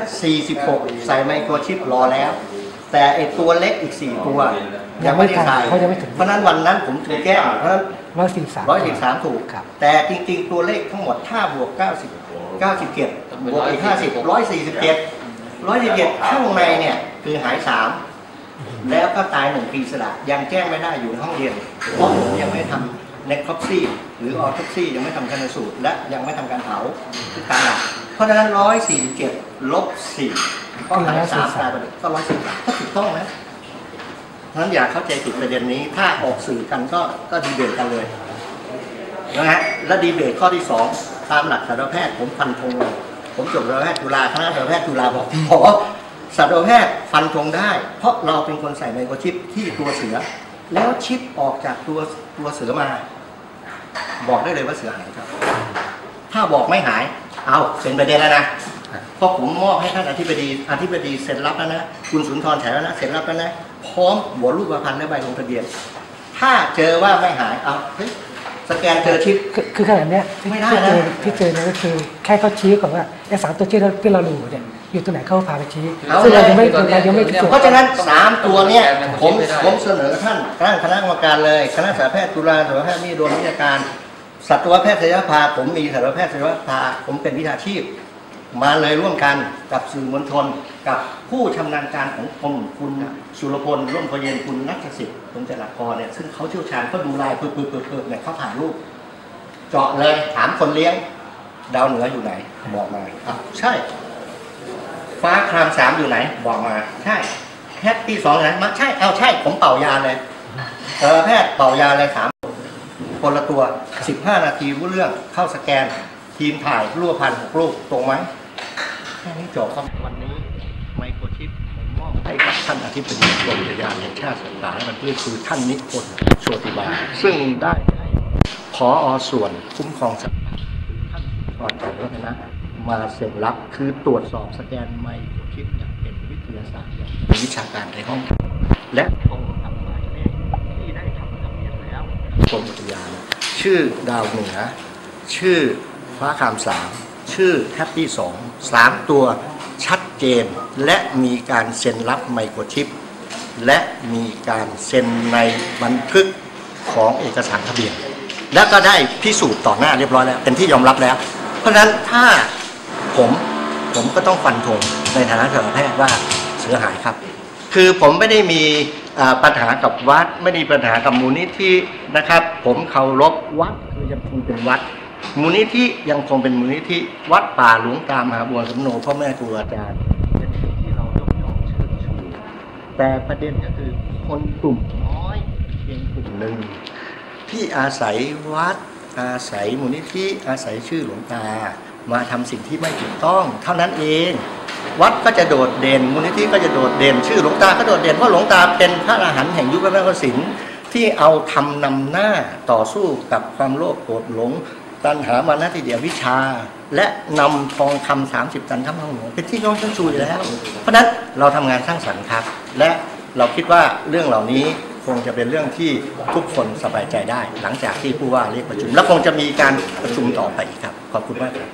46 ใส่ไมโครชิปรอแล้ว แต่ไอตัวเล็กอีก 4 ตัวยังไม่ได้ใส่เขายังไม่ถึง เพราะฉะนั้นวันนั้นผมถึงแก้เพราะฉะนั้นร้อยสี่สามร้อยสิบสามถูกครับแต่จริงๆ ตัวเลขทั้งหมดถ้าบวก 90 97บวกอีก50 147 147 ข้างในเนี่ย คือหาย 3 แล้วก็ตายหนึ่งปีสละยังแจ้งไม่ได้อยู่ในห้องเรียน เพราะผมยังไม่ทำเน็กคอปซี่หรือออท p ซี่ยังไม่ทำชันสูตร และยังไม่ทำการเผาคือตา ยหลักเพราะฉะนั้น147ลบ4ก็หาย3ตายไปเลยก็143ก็ถูกต้องนะเพราะฉะนั้นอย่าเข้าใจผิดประเด็นนี้ ถ้าออกสื่อกันก็ก็ดีเบตกันเลยนะฮะและดีเบตข้อที่สองตามหลักสัตวแพทย์ผมฟันธงเลยผมจบสัตวแพทย์จุฬาคณะสัตวแพทย์จุฬาบอกหมอสัตวแพทย์ฟันธงได้ เพราะเราเป็นคนใส่ไมโครชิปที่ตัวเสือ แล้วชิปออกจากตัวตัวเสือมา บอกได้เลยว่าเสือหายครับ ถ้าบอกไม่หาย เอาเซ็นประเด็นแล้วนะเพราะผมมอบให้ท่านอธิบดีอธิบดีเซ็นรับแล้วนะคุณสุนทรแถวแล้วนะเซ็นรับแล้วนะพร้อมหัวรูปประพันธ์และใบลงทะเบียน ถ้าเจอว่าไม่หายเอาเฮ้ยสแกนเจอชิปคือคือขนาดเนี้ยที่ไม่ได้ที่เจอนะที่เจอเนี่ยก็คือแค่เขาชี้ก่อนว่าไอ้สามตัวชี้ที่เราดูเนี่ยอยู่ตรงไหนเขาพาไปชี้เอาซึ่งเรายังไม่เลยเรายังไม่ตรวจเพราะฉะนั้นสามตัวเนี่ยผมผมเสนอท่านตั้งคณะกรรมการเลยคณะสัตวแพทย์จุฬาสัตวแพทย์มีดวงวิทยาการ สัตวแพทยภาผมมีสัตวแพทยภาผมเป็นวิชาชีพ มาเลยร่วมกันกับสื่อมวลชน กับผู้ชำนาญการของกรมคุณสุรพลร่วมพเย็นคุณนัทสิทธิ์ตรงจรักรเนี่ยซึ่งเขาเชี่ยวชาญเขาดูลายเปิดเปิดเปิดเปิดเนี่ยเขาถ่ายรูป เจาะเลยถามคนเลี้ยง ดาวเหนืออยู่ไหน บอกมาอะใช่ ฟ้าครามสามอยู่ไหน บอกมา ใช่แพทย์ที่สองอยู่ไหนมาใช่เอาใช่ผมเป่ายาเลยเออแพทย์เป่ายาเลยสาม คนละตัว 15 นาทีรู้เรื่องเข้าสแกน ทีมถ่ายรูปพันหกรูปตรงไหมแค่นี้จบครับวันนี้ไมโครชิปผมมอบให้กับท่านอธิบดีกรมอุทยานแห่งชาติสัตว์ป่าและพันธุ์พืชคือท่านนิพนธ์โชติบาลซึ่งได้ให้พออส่วนคุ้มครองสัตว์ป่าท่านก่อนจากรัตนะมาเซ็นรับคือตรวจสอบสแกนไมโครชิปอย่างเป็นวิทยาศาสตร์อย่างวิชาการในห้อง และ กรมอุทยาน ชื่อดาวเหนือ ชื่อฟ้าคามสามชื่อแฮปปี้สองสามตัวชัดเจน และมีการเซ็นรับไมโครชิป และมีการเซ็นในบันทึกของเอกสารทะเบียน แล้วก็ได้พิสูจน์ต่อหน้าเรียบร้อยแล้ว เป็นที่ยอมรับแล้ว เพราะฉะนั้นถ้าผมผมก็ต้องฟันธงในฐานะสัตวแพทย์ว่าเสือหายครับ คือผมไม่ได้มีปัญหากับวัด ไม่ได้มีปัญหากับมูลนิธินะครับ ผมเคารพวัดคือยังคงเป็นวัด มูลนิธิยังคงเป็นมูลนิธิวัดป่าหลวงตามหาบัวสมโนพ่อแม่ครูอาจารย์เป็นสิ่งที่เรายกย่องเชิดชูแต่ประเด็นก็คือคนกลุ่มน้อยเพียงกลุ่มหนึ่งที่อาศัยวัดอาศัยมูลนิธิอาศัยชื่อหลวงตา มาทำสิ่งที่ไม่ถูกต้อง เท่านั้นเอง วัดก็จะโดดเด่นมูลนิธิก็จะโดดเด่น ชื่อหลวงตาก็โดดเด่นเพราะหลวงตาเป็นพระอรหันต์แห่งยุคพระนครศิลป์ที่เอาทำนำหน้าต่อสู้กับความโลภโกรธหลงตัณหามานะทิเดียวิชา และนำทองคำสามสิบตันทั้งห้องหลวงเป็นที่ยอมชั้นชูอยู่แล้ว เพราะฉะนั้นเราทำงานสร้างสรรค์ครับ และเราคิดว่าเรื่องเหล่านี้คงจะเป็นเรื่องที่ทุกคนสบายใจได้ หลังจากที่ผู้ว่าเรียกประชุม และคงจะมีการประชุมต่อไปอีกครับ ขอบคุณมากครับ